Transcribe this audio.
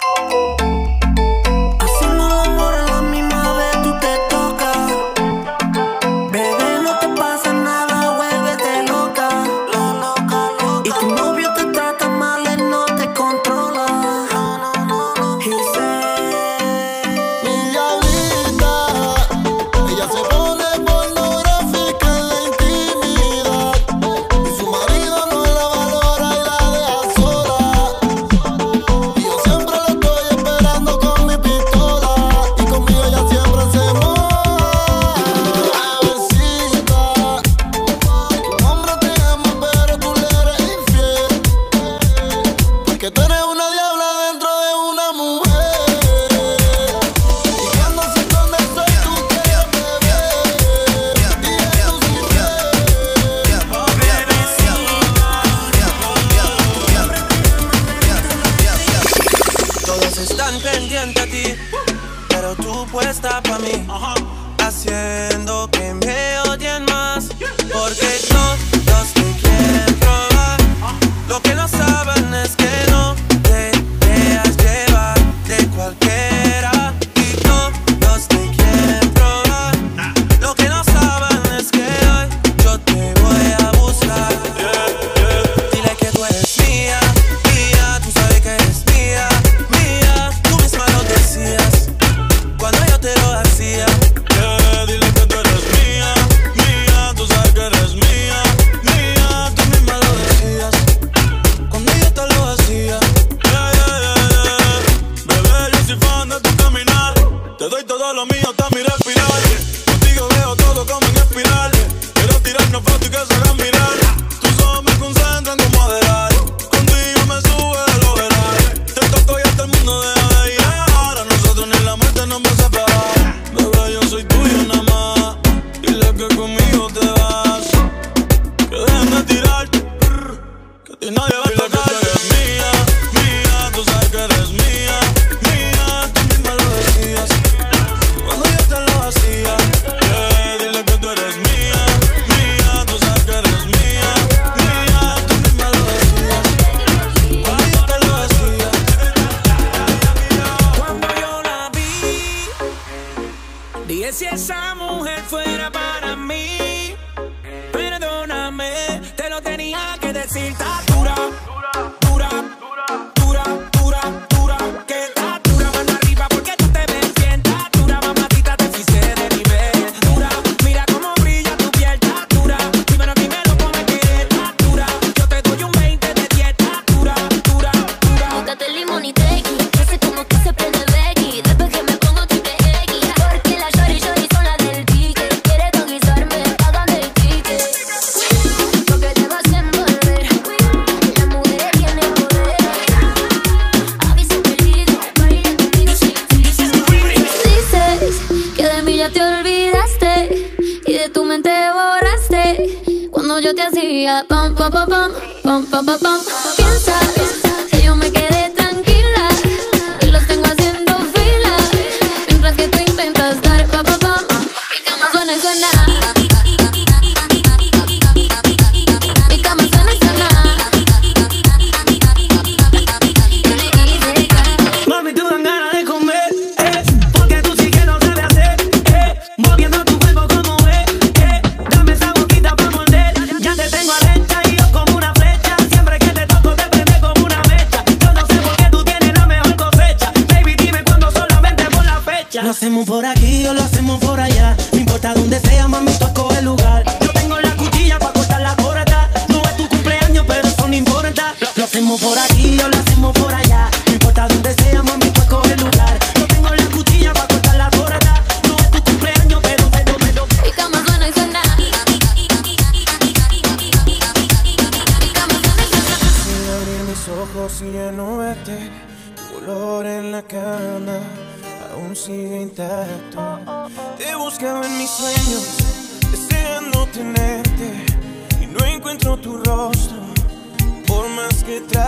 Música siente a ti, pero tú puesta pa' mí. Así es. conmigo te vas. Que dejen de tirarte, que a ti nadie va a tocar. Eres mía, mía, tú sabes que eres mía, mía, tú misma lo decías. Cuando yo te lo hacía, yeah, dile que tú eres mía, mía, tú sabes que eres mía, mía, tú misma lo decías. Cuando yo te lo hacía. Cuando yo la vi, dije si esa mujer fue yo te hacía pom, pom, pom, pom, pom, pom, pom, pom. Piensa hacemos por aquí o lo hacemos por allá. No importa donde sea, mami, toco el lugar. Yo tengo la cuchilla para cortar la corta. No es tu cumpleaños, pero eso no importa. Lo hacemos por aquí o lo hacemos por allá. No importa donde sea, mami, toco el lugar. Yo tengo la cuchilla para cortar la corta. No es tu cumpleaños, pero pero pero. Mi cama y mis ojos y ya no vete, tu olor en la cama aún sigue intacto. Te buscaba en mis sueños, deseando tenerte, y no encuentro tu rostro, por más que trato.